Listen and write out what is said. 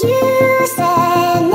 You said